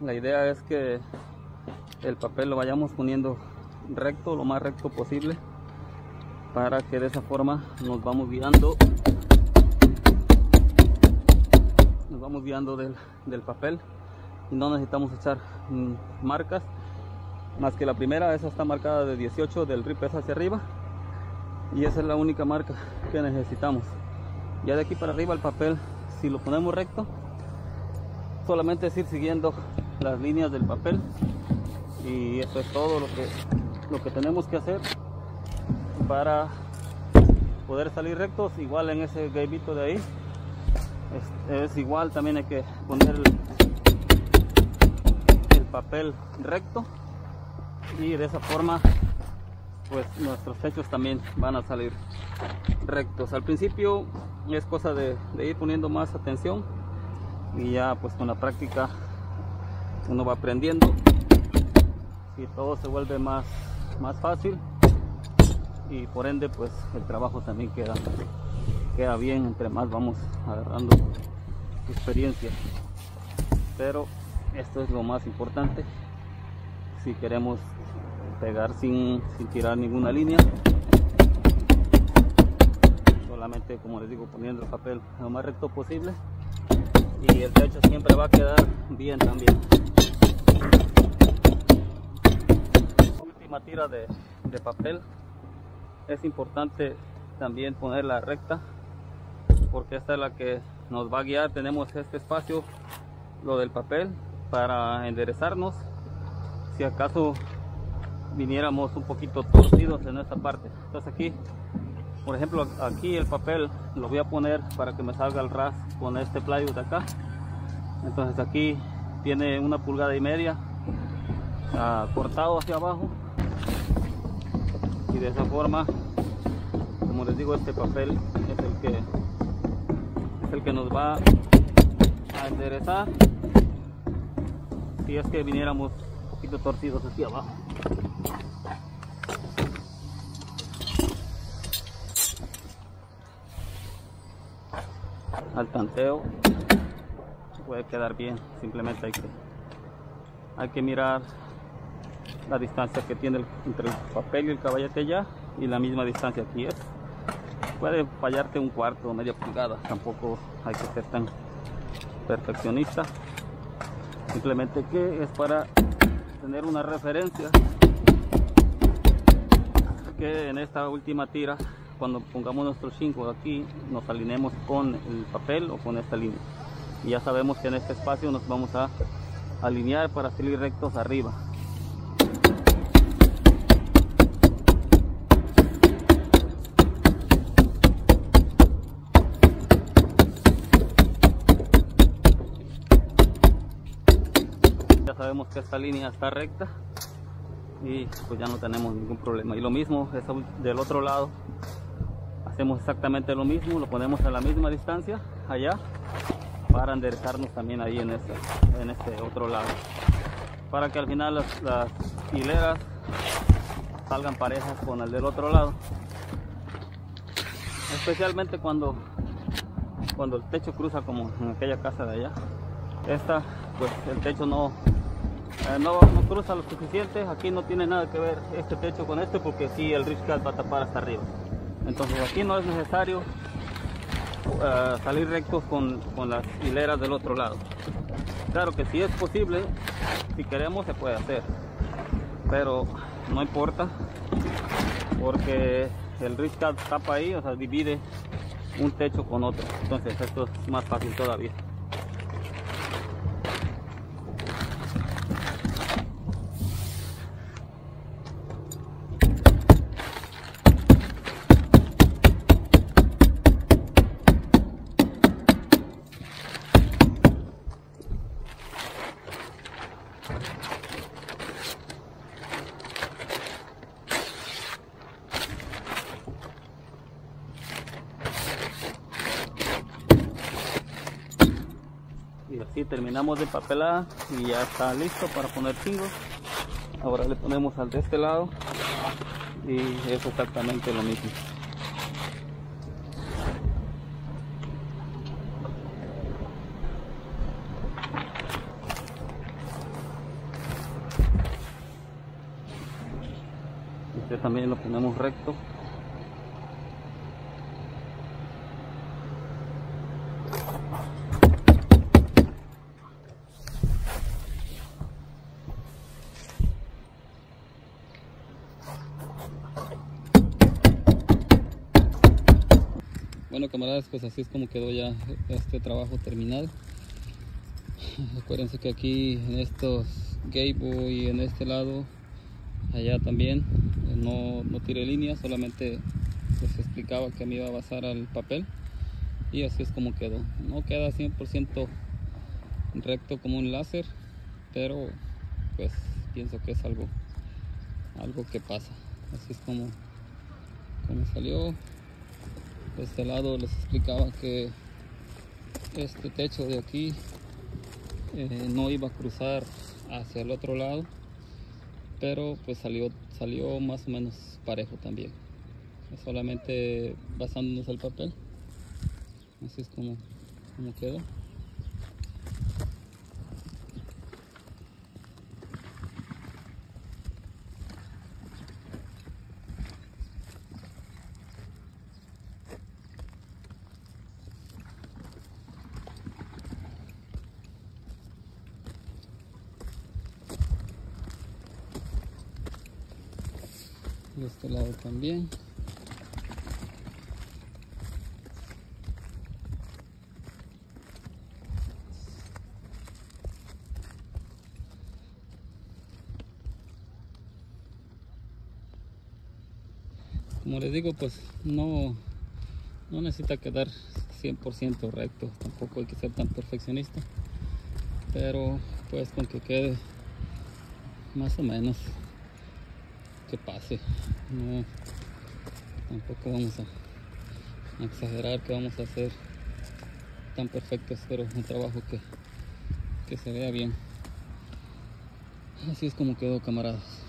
la idea es que el papel lo vayamos poniendo recto, lo más recto posible, para que de esa forma nos vamos guiando, nos vamos guiando del, del papel. Y no necesitamos echar mm, marcas, más que la primera, esa está marcada de 18 del rip hacia arriba. Y esa es la única marca que necesitamos. Ya de aquí para arriba el papel, si lo ponemos recto, solamente es ir siguiendo las líneas del papel. Y eso es todo lo que lo que tenemos que hacer para poder salir rectos igual en ese gaibito de ahí. Es, igual también hay que poner el, el papel recto. Y de esa forma pues nuestros techos también van a salir rectos. Al principio es cosa de, de ir poniendo más atención y ya pues con la práctica uno va aprendiendo y todo se vuelve más, más fácil y por ende pues el trabajo también queda, queda bien entre más vamos agarrando experiencia. Pero esto es lo más importante. Si queremos pegar sin, sin tirar ninguna línea solamente como les digo poniendo el papel lo más recto posible. Y el techo siempre va a quedar bien también última tira de, de papel. Es importante también ponerla recta porque esta es la que nos va a guiar. Tenemos este espacio lo del papel para enderezarnos. Si acaso viniéramos un poquito torcidos en esta parte. Entonces aquí por ejemplo aquí el papel lo voy a poner para que me salga el ras con este plywood de acá. Entonces aquí tiene una pulgada y media uh, cortado hacia abajo y de esa forma como les digo este papel es el que es el que nos va a enderezar. Si es que viniéramos un poquito torcidos hacia abajo. Al tanteo puede quedar bien simplemente hay que hay que mirar la distancia que tiene entre el papel y el caballete ya y la misma distancia aquí es. Puede fallarte un cuarto media pulgada tampoco hay que ser tan perfeccionista. Simplemente que es para tener una referencia que en esta última tira cuando pongamos nuestro 5 aquí nos alineemos con el papel o con esta línea. Y ya sabemos que en este espacio nos vamos a alinear para salir rectos arriba sabemos que esta línea está recta y pues ya no tenemos ningún problema. Y lo mismo del otro lado hacemos exactamente lo mismo, lo ponemos a la misma distancia allá para enderezarnos también ahí en este, en este otro lado. Para que al final las, las hileras salgan parejas con el del otro lado. Especialmente cuando cuando el techo cruza como en aquella casa de allá. Esta pues el techo no eh, no, cruza lo suficiente aquí no tiene nada que ver este techo con este porque si sí, el rich va a tapar hasta arriba. Entonces aquí no es necesario uh, salir rectos con, con, las hileras del otro lado. Claro que si es posible si queremos se puede hacer pero no importa porque el rich tapa ahí o sea divide un techo con otro. Entonces esto es más fácil todavía terminamos de empapelar y ya está listo para poner chingos. Ahora le ponemos al de este lado y es exactamente lo mismo. Este también lo ponemos recto. Bueno camaradas, pues así es como quedó ya este trabajo terminado. Acuérdense que aquí en estos gable y en este lado, allá también, eh, no, no tiré líneas, solamente les explicaba que me iba a basar al papel y así es como quedó. No queda 100% recto como un láser, pero pues pienso que es algo, algo que pasa. Así es como, como salió de este lado les explicaba que este techo de aquí eh, no iba a cruzar hacia el otro lado pero pues salió salió más o menos parejo también. Solamente basándonos al papel. Así es como, como quedó de este lado también. Como les digo pues no no necesita quedar 100% recto tampoco hay que ser tan perfeccionista pero pues con que quede más o menos que pase. No, tampoco vamos a exagerar que vamos a hacer tan perfecto, pero un trabajo que, que se vea bien. Así es como quedó, camaradas.